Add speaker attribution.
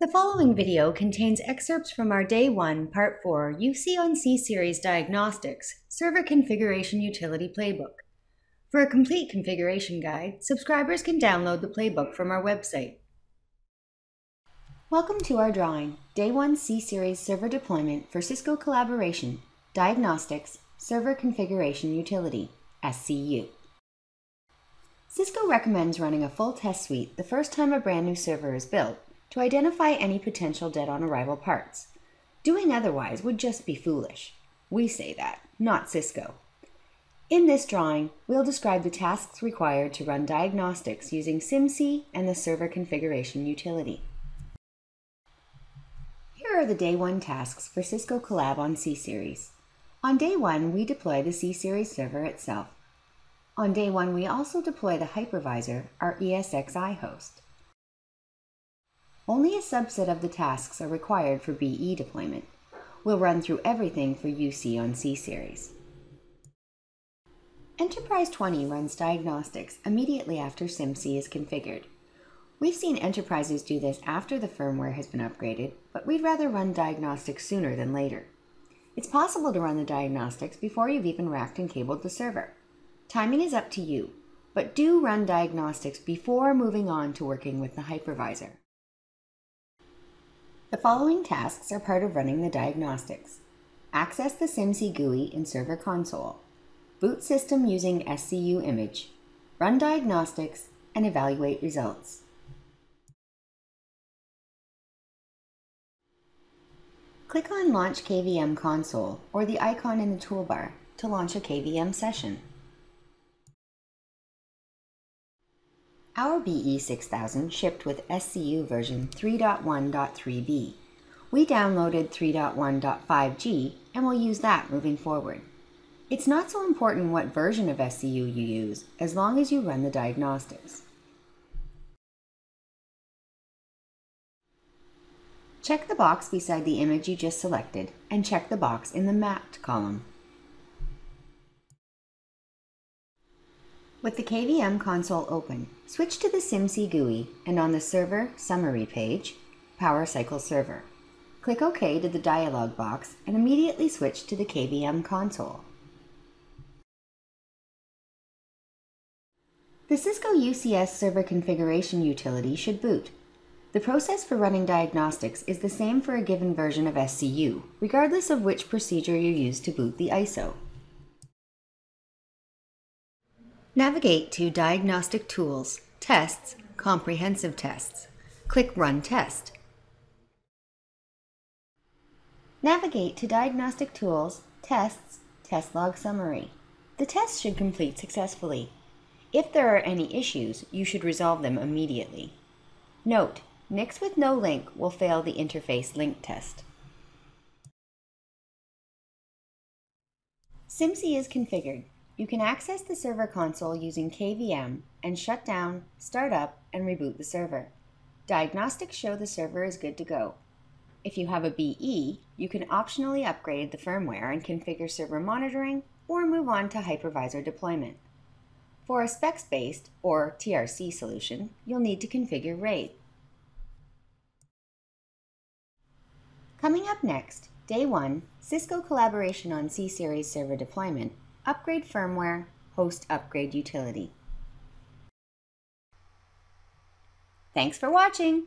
Speaker 1: The following video contains excerpts from our Day 1, Part 4 UC on C Series Diagnostics Server Configuration Utility Playbook. For a complete configuration guide, subscribers can download the playbook from our website. Welcome to our drawing, Day 1 C Series Server Deployment for Cisco Collaboration, Diagnostics, Server Configuration Utility, SCU. Cisco recommends running a full test suite the first time a brand new server is built to identify any potential dead on arrival parts. Doing otherwise would just be foolish. We say that, not Cisco. In this drawing, we'll describe the tasks required to run diagnostics using CIMC and the server configuration utility. Here are the day one tasks for Cisco Collab on C-Series. On day one, we deploy the C-Series server itself. On day one, we also deploy the hypervisor, our ESXi host. Only a subset of the tasks are required for BE deployment. We'll run through everything for UC on C-Series. Enterprise 20 runs diagnostics immediately after CIMC is configured. We've seen enterprises do this after the firmware has been upgraded, but we'd rather run diagnostics sooner than later. It's possible to run the diagnostics before you've even racked and cabled the server. Timing is up to you, but do run diagnostics before moving on to working with the hypervisor. The following tasks are part of running the diagnostics. Access the CIMC GUI in Server Console. Boot system using SCU image. Run diagnostics and evaluate results. Click on Launch KVM Console or the icon in the toolbar to launch a KVM session. Our BE6000 shipped with SCU version 3.1.3b. We downloaded 3.1.5g and we'll use that moving forward. It's not so important what version of SCU you use as long as you run the diagnostics. Check the box beside the image you just selected and check the box in the Mapped column. With the KVM console open, switch to the CIMC GUI and on the Server Summary page, Power Cycle Server. Click OK to the dialog box and immediately switch to the KVM console. The Cisco UCS Server Configuration utility should boot. The process for running diagnostics is the same for a given version of SCU, regardless of which procedure you use to boot the ISO. Navigate to Diagnostic Tools, Tests, Comprehensive Tests. Click Run Test. Navigate to Diagnostic Tools, Tests, Test Log Summary. The test should complete successfully. If there are any issues, you should resolve them immediately. Note, NICs with no link will fail the interface link test. CIMC is configured. You can access the server console using KVM and shut down, start up, and reboot the server. Diagnostics show the server is good to go. If you have a BE, you can optionally upgrade the firmware and configure server monitoring or move on to hypervisor deployment. For a specs-based or TRC solution, you'll need to configure RAID. Coming up next, Day 1, Cisco Collaboration on C-Series server deployment Upgrade firmware, host upgrade utility. Thanks for watching!